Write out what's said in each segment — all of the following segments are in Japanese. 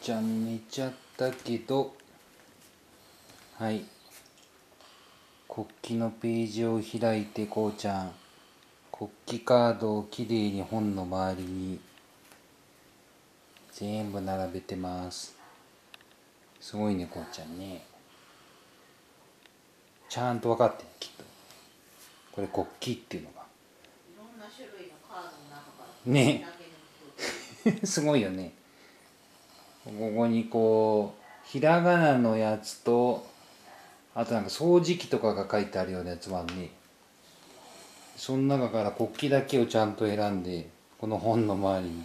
ちゃん寝ちゃったけどはい。国旗のページを開いてこうちゃん。国旗カードをきれいに本の周りに全部並べてます。すごいねこうちゃんね。ちゃんと分かってるきっと。これ国旗っていうのが。ね。すごいよねここにこうひらがなのやつとあとなんか掃除機とかが書いてあるようなやつもあるねその中から国旗だけをちゃんと選んでこの本の周りに。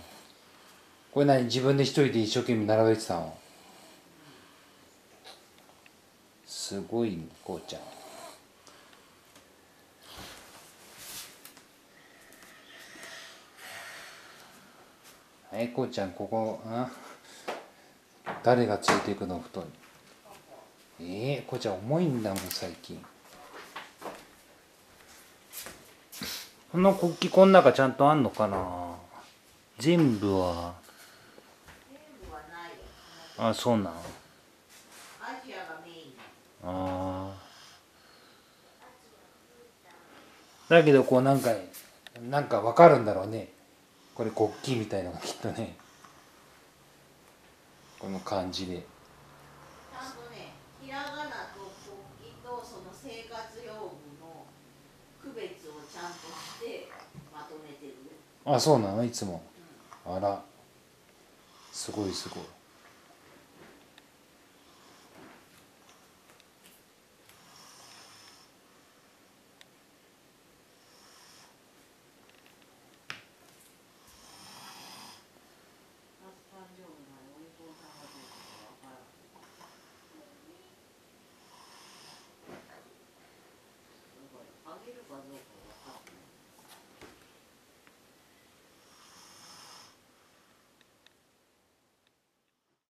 これ何自分で一人で一生懸命並べてたの？すごいねこうちゃん。はいこうちゃんここあ？誰が連れて行くの布団に。ええこうちゃ重いんだもん最近。この国旗この中ちゃんとあんのかな？全部は。全部はないよあそうなん？アジアがメインあだけどこうなんかなんかわかるんだろうね。これ国旗みたいのがきっとね。この感じで。ちゃんとねひらがなと国旗とその生活用具の区別をちゃんとしてまとめてる。よあそうなの？いつも。あら。すごいすごい